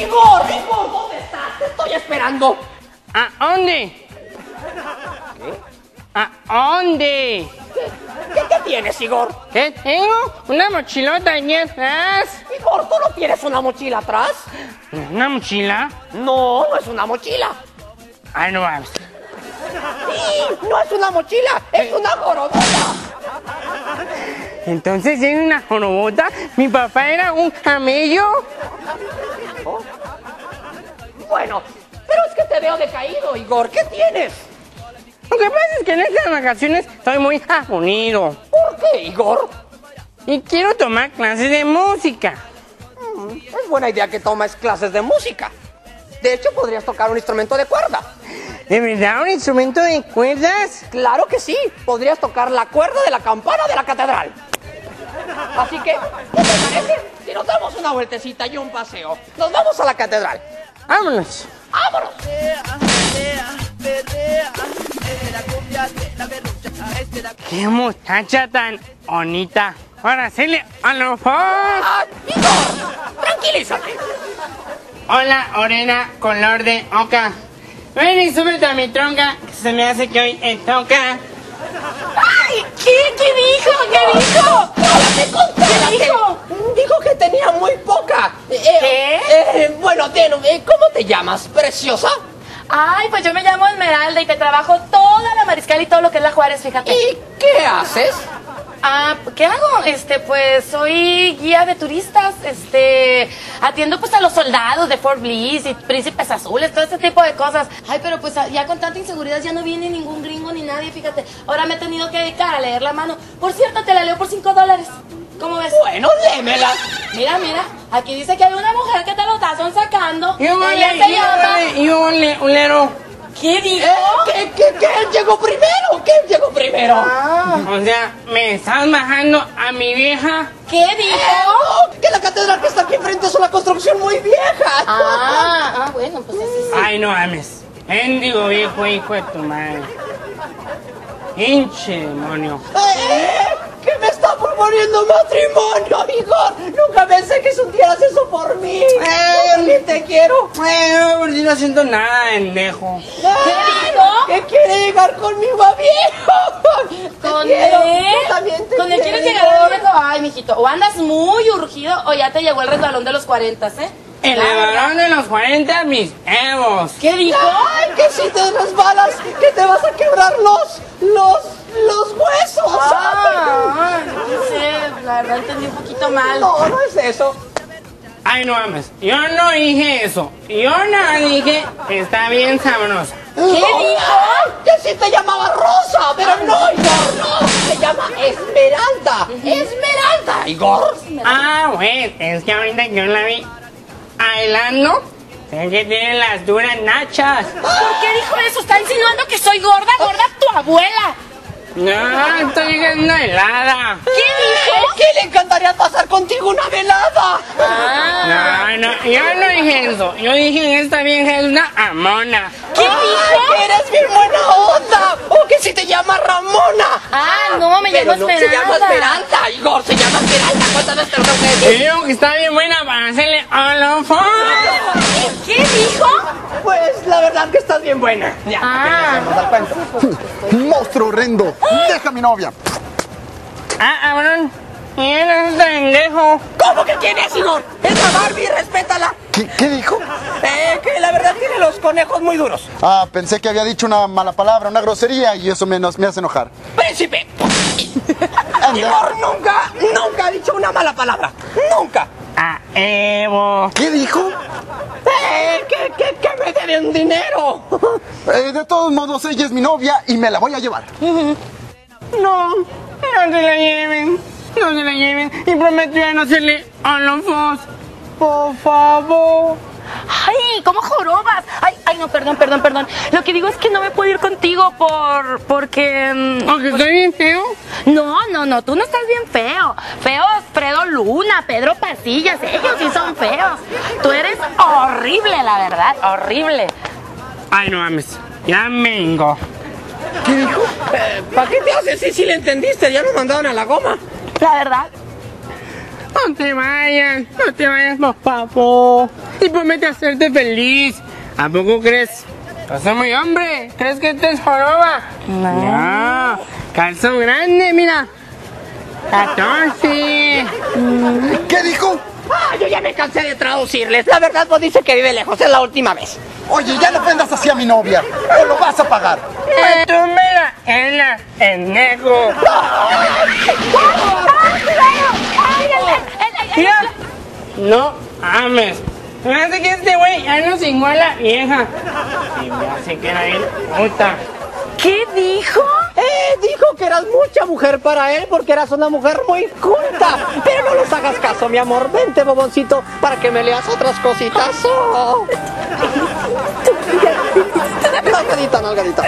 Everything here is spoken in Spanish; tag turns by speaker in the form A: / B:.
A: Igor, Igor, ¿dónde estás? Te estoy esperando.
B: ¿A dónde? ¿A dónde?
A: ¿Qué, qué tienes, Igor?
B: ¿Qué tengo? Una mochilota aquí atrás.
A: Igor, ¿tú no tienes una mochila atrás?
B: ¿Una mochila?
A: No, no es una mochila.
B: Ay, no.
A: Sí, no es una mochila, es una jorobota.
B: Entonces es una jorobota. Mi papá era un camello.
A: Bueno, pero es que te veo decaído, Igor. ¿Qué tienes?
B: Lo que pasa es que en estas vacaciones estoy muy aburrido.
A: ¿Por qué, Igor?
B: Y quiero tomar clases de música.
A: Es buena idea que tomes clases de música. De hecho, podrías tocar un instrumento de cuerda.
B: ¿De verdad un instrumento de cuerdas?
A: Claro que sí. Podrías tocar la cuerda de la campana de la catedral. Así que, ¿qué te parece si nos damos una vueltecita y un paseo? Nos vamos a la catedral.
B: Vámonos.
A: ¡Vámonos!
B: Qué muchacha tan bonita. Para hacerle a los ojos.
A: ¡Ah! ¡Tranquilízate!
B: Hola, Orena, color de oca. Ven y súbete a mi tronca, que se me hace que hoy te toca.
A: ¡Ay! ¿Qué? ¿Qué dijo? ¿Qué dijo?
C: ¿Qué dijo?
A: Dijo que tenía muy poca. Eh,
C: ¿Qué?
A: eh, bueno, ten, eh, ¿cómo te llamas? ¿Preciosa?
C: Ay, pues yo me llamo Esmeralda y te trabajo toda la mariscal y todo lo que es la Juárez, fíjate.
A: ¿Y qué haces?
C: Ah, ¿qué hago? Este, pues soy guía de turistas, este, atiendo pues a los soldados de Fort Bliss y príncipes azules, todo ese tipo de cosas. Ay, pero pues ya con tanta inseguridad ya no viene ningún gringo ni nadie, fíjate. Ahora me he tenido que dedicar a leer la mano. Por cierto, te la leo por 5 dólares. ¿Cómo ves?
A: Bueno, lémela.
C: Mira, mira, aquí dice que hay una mujer que te lo está sacando.
B: Y un
C: Ella se llama...
B: y un ulero.
C: ¿Qué dijo?
A: ¿Eh? ¿Qué, qué, qué? ¿Quién llegó primero? ¿Quién llegó primero?
B: O sea, me estás bajando a mi vieja.
C: ¿Qué
A: Eh,
C: dijo?
A: no, que la catedral que está aquí enfrente es una construcción muy vieja.
C: Ah, ah, bueno, pues así sí.
B: Ay, no mames. Mendigo viejo hijo de tu madre. Hinche demonio.
A: ¿Eh? ¿Qué me está proponiendo matrimonio, Igor? Nunca pensé que sintieras eso por mí. También te quiero.
B: Por ti no siento nada, pendejo.
A: ¿Qué
C: dijo?
A: Que quiere llegar conmigo a viejo.
C: ¿Con él?
A: Yo también te
C: ¿Con él quieres llegar al viejo? Ay, mijito, o andas muy urgido o ya te llegó el resbalón de los 40, ¿eh?
B: El varón de los 40 mis evos.
C: ¿Qué dijo?
A: Ay, que si te resbalas, que te vas a quebrar los, los, los huesos.
C: Ah, no sé, la verdad entendí un poquito mal.
A: No, no es eso.
B: Ay, no mames. Yo no dije eso. Yo no dije está bien sabrosa.
C: ¿Qué dijo?
A: Que si te llamaba Rosa, pero no, Igor, no. Se llama Esmeralda. Esmeralda, Igor.
B: Ah, güey, es que ahorita yo la vi bailando, sé que tiene las duras nachas.
C: ¿Por qué dijo eso? Está insinuando que soy gorda, gorda tu abuela.
B: No, estoy llegando helada.
C: ¿Qué dijo?
A: ¿Qué le encantaría pasar contigo una velada?
C: Ah,
B: No, no, yo no dije eso. Yo dije que esta vieja es una amona.
C: ¿Qué
A: Ay,
C: dijo?
A: que eres bien buena onda. O que si te llama Ramona.
C: Ah, no, me
A: Pero
C: llamo
A: no se llama.
C: Esmeralda,
A: Igor, se llama Esmeralda. ¿Cuántas veces te que
B: digo que está bien buena para hacerle holofón.
C: ¿Qué dijo?
A: Pues la verdad que estás bien buena. Ya,
C: Ah.
A: vamos al cuento.
D: ¡Monstruo horrendo! ¡Deja a mi novia!
B: Ah, cabrón. Él es pendejo.
A: ¿Cómo que quién es, Igor? Es la Barbie, respétala.
D: ¿Qué, qué dijo?
A: Eh, que la verdad tiene los conejos muy duros.
D: Ah, pensé que había dicho una mala palabra, una grosería y eso me, nos- me hace enojar.
A: ¡Príncipe! Igor nunca, nunca ha dicho una mala palabra. ¡Nunca!
B: Ah, Evo.
D: ¿Qué dijo?
A: ¡Eh, que, que, que me debe un dinero!
D: Eh, de todos modos, ella es mi novia y me la voy a llevar.
B: No, no se la lleven. No se la lleven. Y prometió no hacerle holofón. Por favor.
C: Ay, ¿cómo jorobas? Ay, ay, no, perdón, perdón, perdón. Lo que digo es que no me puedo ir contigo por, porque... mm,
B: Aunque estoy bien feo.
C: No, no, no, tú no estás bien feo. Feo es Fredo Luna, Pedro Pasillas, ellos sí son feos. Tú eres horrible, la verdad, horrible.
B: Ay, no mames. Ya vengo.
A: ¿Qué dijo? Eh, ¿Para qué te haces? Sí, sí le entendiste, ya nos mandaron a la goma.
C: La verdad.
B: No te vayas, no te vayas más, papo. Y promete hacerte feliz. ¿A poco crees? Estás muy hombre. ¿Crees que te es joroba? No. Calzón grande, mira. 14.
D: ¿Qué dijo?
A: Ah, yo ya me cansé de traducirles. La verdad, pues dice que vive lejos. Es la última vez.
D: Oye, ya no ofendas así a mi novia. O lo vas a pagar.
B: Pues tú mira, Ela, pendejo. Mira, no ames. Me hace que este güey ya no se iguala vieja. Y me hace que era bien puta.
C: ¿Qué dijo?
A: Eh, dijo que eras mucha mujer para él porque eras una mujer muy culta. Pero no los hagas caso, mi amor. Vente, boboncito, para que me leas otras cositas. Oh. Nalgadita, nalgadita.